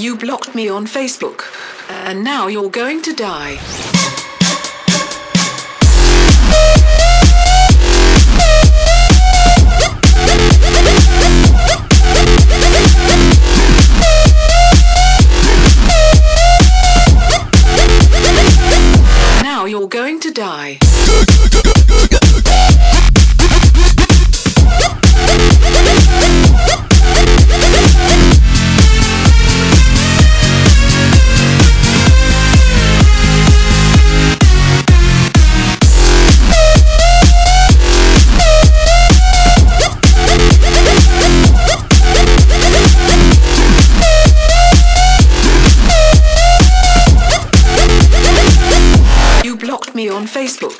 You blocked me on Facebook, and now you're going to die. Now you're going to die. on Facebook.